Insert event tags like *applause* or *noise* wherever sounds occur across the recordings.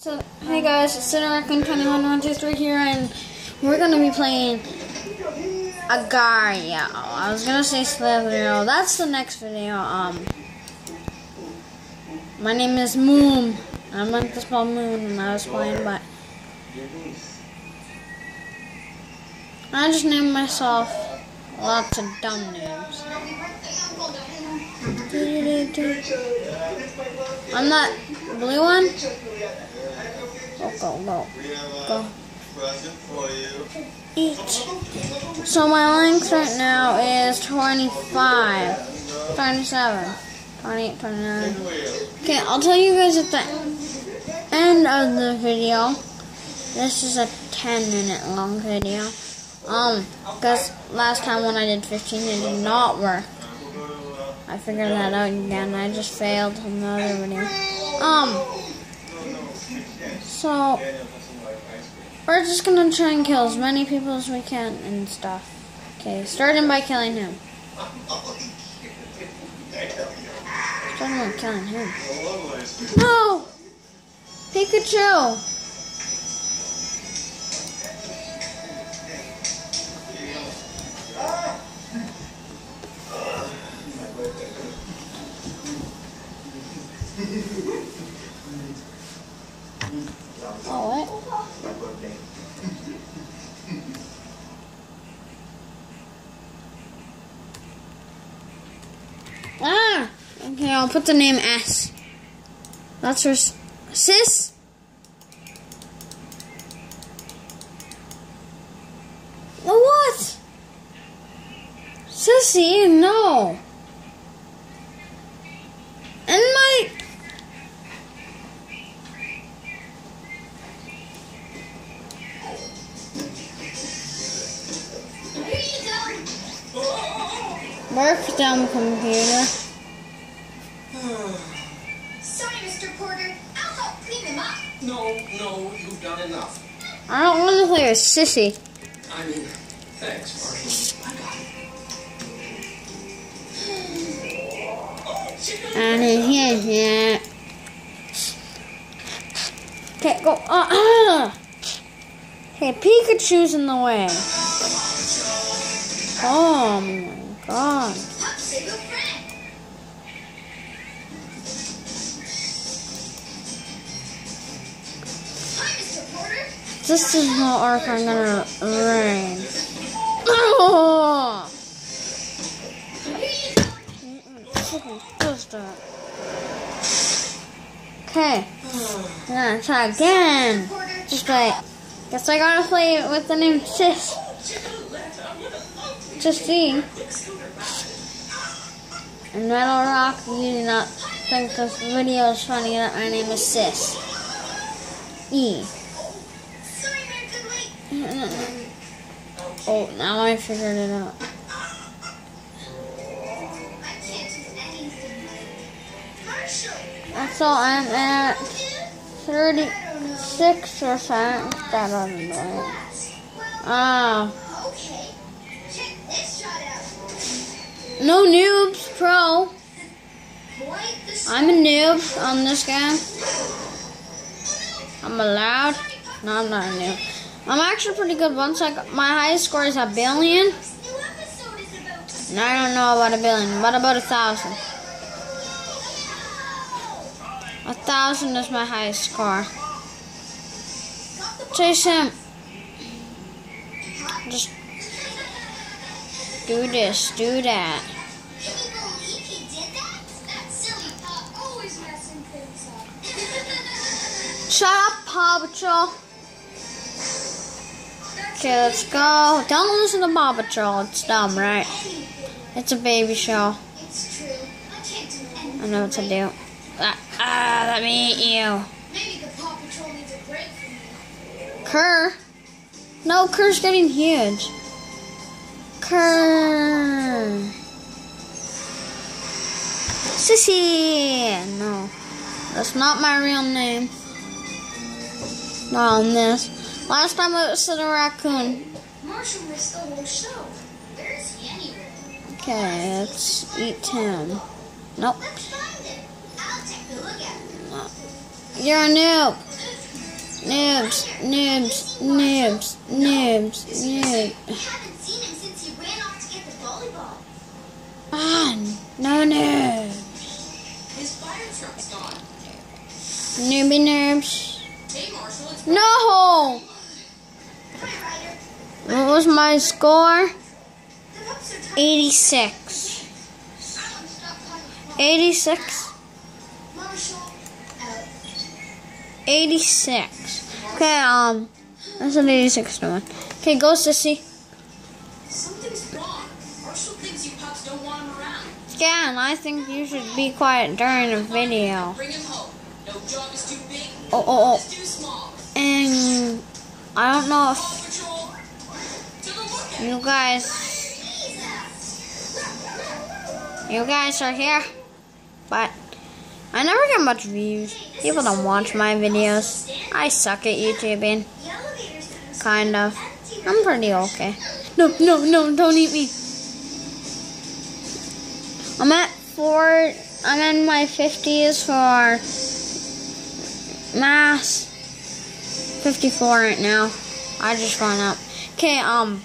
So, hey guys, it's Silly Raccoon 21123 here, and we're gonna be playing Agar.io. I was gonna say Slither. That's the next video. Um, my name is Moon. I meant to spell Moon, and I was playing, but I just named myself lots of dumb names. I'm that blue one. Go, go, go. Go. Each. So my length right now is 25, 27, 28, 29. Okay, I'll tell you guys at the end of the video. This is a 10 minute long video. Um, because last time when I did 15, it did not work. I figured that out again. I just failed another video. Um, so we're just gonna try and kill as many people as we can and stuff. Okay, starting by killing him. Starting by killing him. No! Pikachu! Okay, I'll put the name S. That's her sis. What? Sissy, no. And my. Work down computer. I don't want to play a sissy. I mean, thanks, Marshall. I got it. She got And in here, yeah. Okay, go. Uh, uh. Okay, Pikachu's in the way. Oh my god. This is arc I'm gonna rain. Oh! Okay, I'm gonna try again. Just wait. Guess I gotta play it with the name Sis. Just see. And Metal Rock, you do not think this video is funny that my name is Sis. E. Oh, now I figured it out. All I'm at 36 or something. That doesn't know. Ah, no noobs pro. I'm a noob on this game. I'm allowed. No, I'm not a noob. I'm actually pretty good. Once I got, my highest score is a billion. And I don't know about a billion, but about a thousand. A thousand is my highest score. Chase him. Just do this, do that. Shut up, Paw Patrol. Okay, let's go. Don't listen to Paw Patrol. It's dumb, right? It's a baby show. I know what to do. Ah, ah let me eat you. Kerr? No, Kerr's getting huge. Kerr. Sissy. No, that's not my real name. Not on this. Last time it was a raccoon. Marshall missed the whole show. Where is he anyway? Okay, let's eat him. Nope. Let's find him. I'll take a look at him. You're a noob. noobs, noobs, noobs, noobs, noobs. We haven't seen him since he ran off to get the volleyball. Ah, no noobs. His fire truck's gone. Newbie noobs. Hey, Marshall, it's No! What was my score? The ropes are tight. 86. Someone stop calling me 86? 86. Okay, um, that's an 86 to one. Okay, go, sissy. Something's wrong. Marshall thinks you pups don't want him around. Yeah, and I think you should be quiet during the video. Bring him home. No job is too big. Oh, oh, It's too small. oh. And I don't know if you guys, you guys are here, but I never get much views. People don't watch my videos. I suck at YouTubing, kind of. I'm pretty okay. No, no, no, don't eat me. I'm at four, I'm in my 50s for mass. 54 right now. I just run up. Okay, um.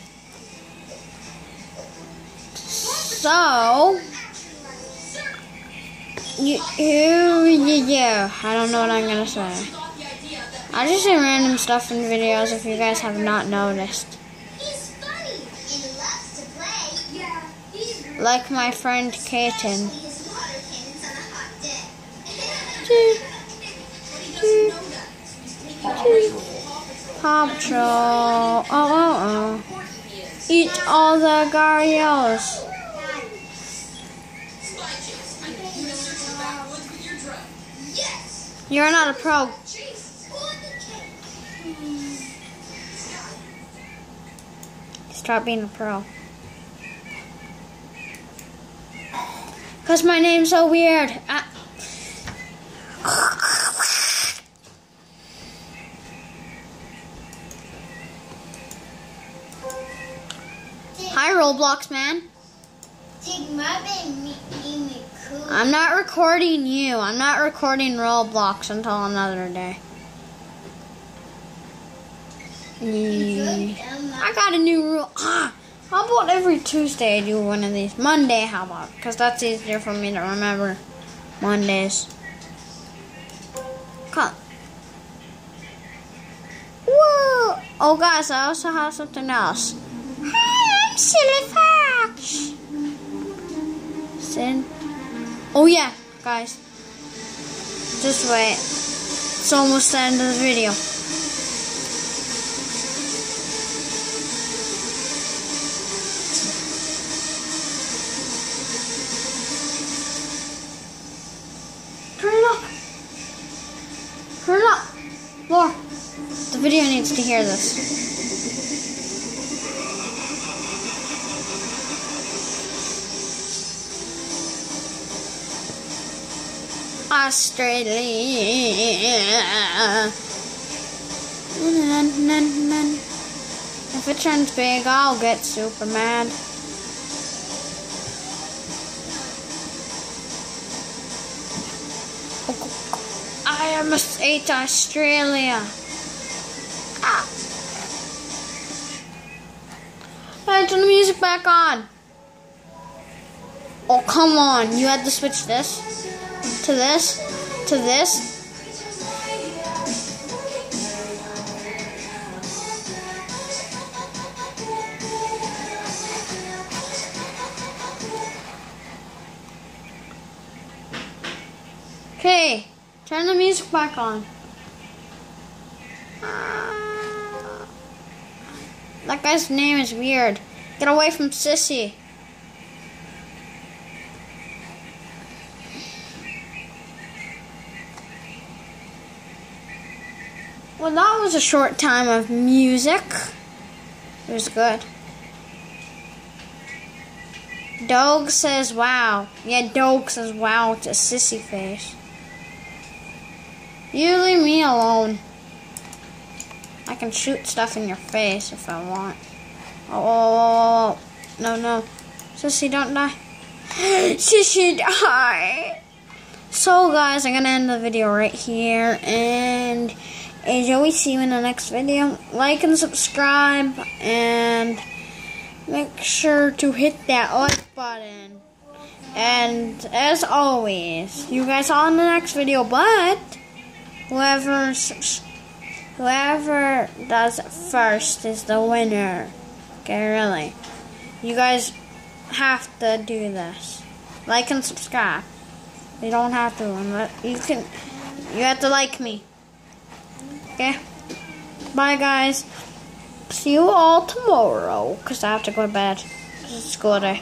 So. You, you, yeah, I don't know what I'm gonna say. I just say random stuff in videos if you guys have not noticed. Like my friend Katen. Paw Patrol. Oh, oh, oh. Eat all the Garios. You're not a pro. Stop being a pro. Cause my name's so weird. Ah. Hi, Roblox man. I'm not recording you. I'm not recording Roblox until another day. I got a new rule. Ah, *gasps* how about every Tuesday I do one of these? Monday, how about? Because that's easier for me to remember. Mondays. Come. Whoa! Oh, guys, I also have something else. Hi, I'm Silly Fox. Sin. Oh, yeah, guys. Just wait. It's almost the end of the video. Turn it up. Turn it up. More. The video needs to hear this. Australia. If it turns big, I'll get super mad. I almost ate Australia. Ah. Turn the music back on. Oh, come on. You had to switch this to this to this. Okay, turn the music back on. That guy's name is weird. Get away from Sissy. Well, that was a short time of music. It was good. Dog says wow. Yeah, dog says wow to sissy face. You leave me alone. I can shoot stuff in your face if I want. Oh, oh, oh, oh, oh. no, no. Sissy, don't die. *gasps* Sissy, die. So, guys, I'm going to end the video right here. And is Joey. See you in the next video. Like and subscribe, and make sure to hit that like button. And as always, you guys are in the next video, but whoever whoever does it first is the winner. Okay, really. You guys have to do this. Like and subscribe. You don't have to. You can. You have to like me. Okay. Bye, guys. See you all tomorrow. Cause I have to go to bed. It's school day.